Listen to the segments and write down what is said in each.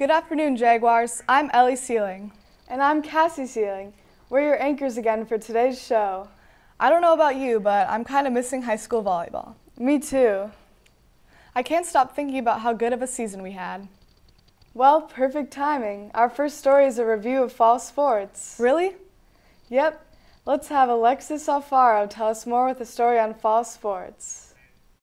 Good afternoon, Jaguars. I'm Ellie Sieling. And I'm Cassie Sieling. We're your anchors again for today's show. I don't know about you, but I'm kind of missing high school volleyball. Me too. I can't stop thinking about how good of a season we had. Well, perfect timing. Our first story is a review of fall sports. Really? Yep. Let's have Alexis Alfaro tell us more with a story on fall sports.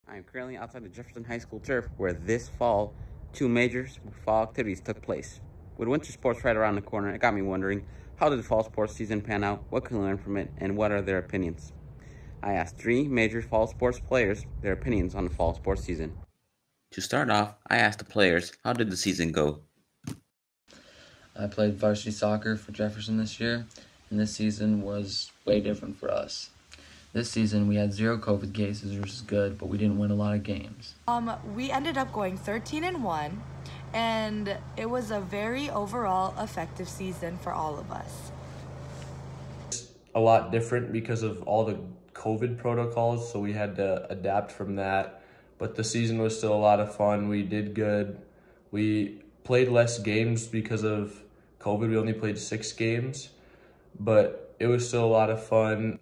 I am currently outside the Jefferson High School turf where this fall two major fall activities took place. With winter sports right around the corner, it got me wondering, how did the fall sports season pan out? What can we learn from it? And what are their opinions? I asked three major fall sports players their opinions on the fall sports season. To start off, I asked the players, how did the season go? I played varsity soccer for Jefferson this year, and this season was way different for us. This season we had zero COVID cases, which is good, but we didn't win a lot of games. Um, we ended up going 13 and 1, and it was a very overall effective season for all of us. A lot different because of all the COVID protocols, so we had to adapt from that. But the season was still a lot of fun. We did good. We played less games because of COVID. We only played six games, but it was still a lot of fun.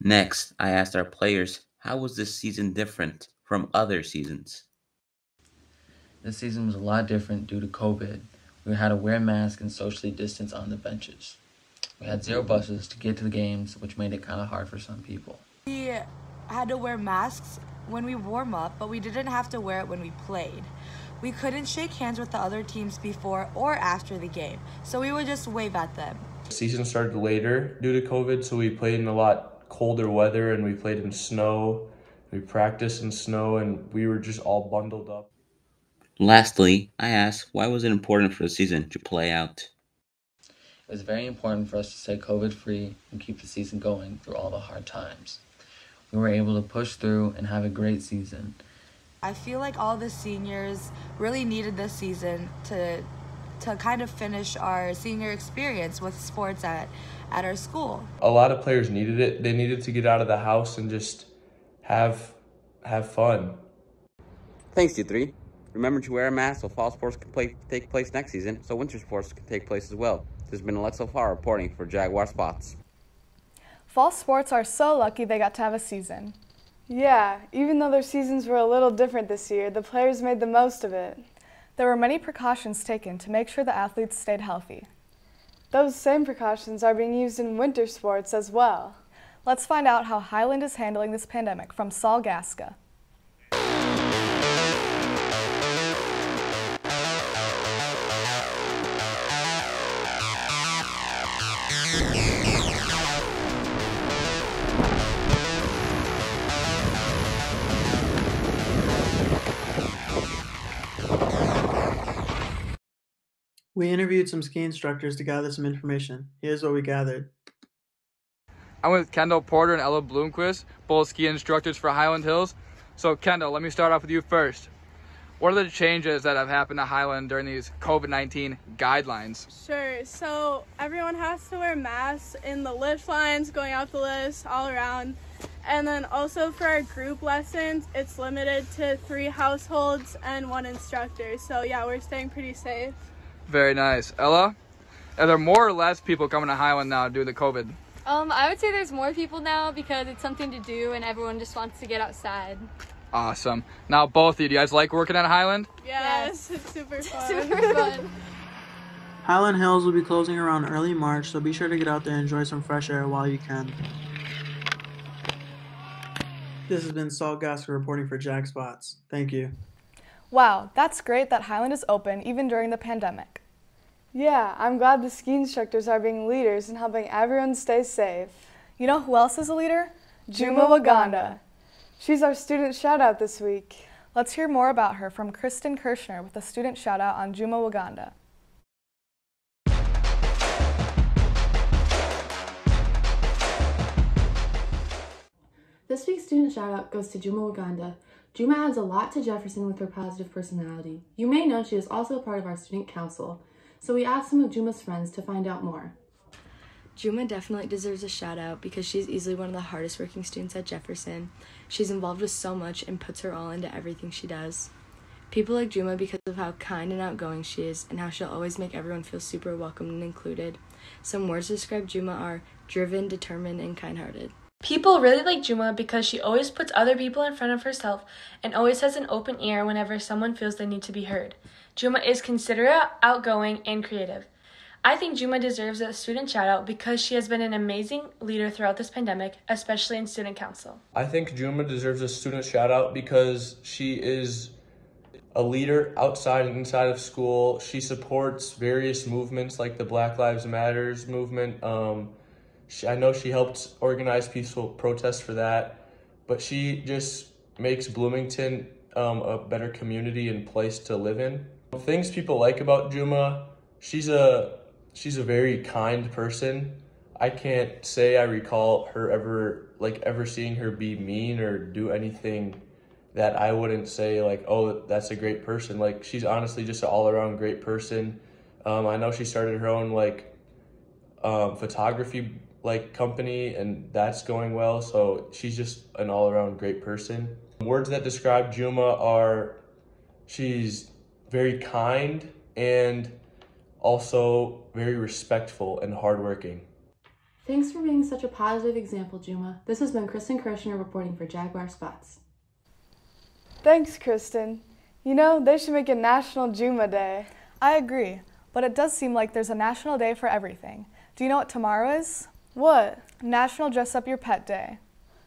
Next, I asked our players, how was this season different from other seasons? This season was a lot different due to COVID. We had to wear masks and socially distance on the benches. We had zero buses to get to the games, which made it kind of hard for some people. We had to wear masks when we warm up, but we didn't have to wear it when we played. We couldn't shake hands with the other teams before or after the game, so we would just wave at them. The season started later due to COVID, so we played in a lot colder weather and we played in snow. We practiced in snow and we were just all bundled up. Lastly, I asked why was it important for the season to play out? It was very important for us to stay COVID free and keep the season going through all the hard times. We were able to push through and have a great season. I feel like all the seniors really needed this season to to kind of finish our senior experience with sports at at our school. A lot of players needed it. They needed to get out of the house and just have have fun. Thanks, you three. Remember to wear a mask so fall sports can play, take place next season, so winter sports can take place as well. This has been Alexis Alfaro reporting for Jaguar Spots. Fall sports are so lucky they got to have a season. Yeah, even though their seasons were a little different this year, the players made the most of it. There were many precautions taken to make sure the athletes stayed healthy. Those same precautions are being used in winter sports as well. Let's find out how Hyland is handling this pandemic from Saul Gaska. We interviewed some ski instructors to gather some information. Here's what we gathered. I'm with Kendall Porter and Ella Bloomquist, both ski instructors for Hyland Hills. So Kendall, let me start off with you first. What are the changes that have happened to Hyland during these COVID-19 guidelines? Sure, so everyone has to wear masks in the lift lines, going out the lifts, all around. And then also for our group lessons, it's limited to three households and one instructor. So yeah, we're staying pretty safe. Very nice. Ella, are there more or less people coming to Hyland now due to COVID? Um, I would say there's more people now because it's something to do and everyone just wants to get outside. Awesome. Now, both of you, do you guys like working at Hyland? Yes, it's super fun. Super fun. Hyland Hills will be closing around early March, so be sure to get out there and enjoy some fresh air while you can. This has been Saul Gasker reporting for Jag Spots. Thank you. Wow, that's great that Hyland is open even during the pandemic. Yeah, I'm glad the ski instructors are being leaders and helping everyone stay safe. You know who else is a leader? Juma Waganda. She's our student shout out this week. Let's hear more about her from Kristen Kirschner with a student shout out on Juma Waganda. This week's student shout out goes to Juma Waganda. Juma adds a lot to Jefferson with her positive personality. You may know she is also a part of our student council, so we asked some of Juma's friends to find out more. Juma definitely deserves a shout out because she's easily one of the hardest working students at Jefferson. She's involved with so much and puts her all into everything she does. People like Juma because of how kind and outgoing she is and how she'll always make everyone feel super welcome and included. Some words to describe Juma are driven, determined, and kind hearted. People really like Juma because she always puts other people in front of herself and always has an open ear whenever someone feels they need to be heard. Juma is considerate, outgoing, and creative. I think Juma deserves a student shout out because she has been an amazing leader throughout this pandemic, especially in student council. I think Juma deserves a student shout out because she is a leader outside and inside of school. She supports various movements like the Black Lives Matters movement. Um, she, I know she helped organize peaceful protests for that, but she just makes Bloomington um, a better community and place to live in. Things people like about Juma, she's a she's a very kind person. I can't say I recall her ever like ever seeing her be mean or do anything that I wouldn't say like, oh, that's a great person. Like she's honestly just an all around great person. Um, I know she started her own like um, photography like company and that's going well. So she's just an all around great person. Words that describe Juma are she's very kind and also very respectful and hardworking. Thanks for being such a positive example, Juma. This has been Kristen Kirshner reporting for Jaguar Spots. Thanks, Kristen. You know, they should make a National Juma Day. I agree, but it does seem like there's a national day for everything. Do you know what tomorrow is? What? National Dress Up Your Pet Day.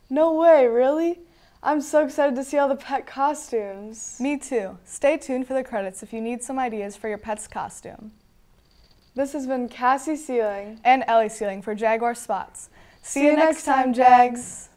No way, really? I'm so excited to see all the pet costumes. Me too. Stay tuned for the credits if you need some ideas for your pet's costume. This has been Cassie Sieling and Ellie Sieling for Jaguar Spots. See, See you next time, Jags.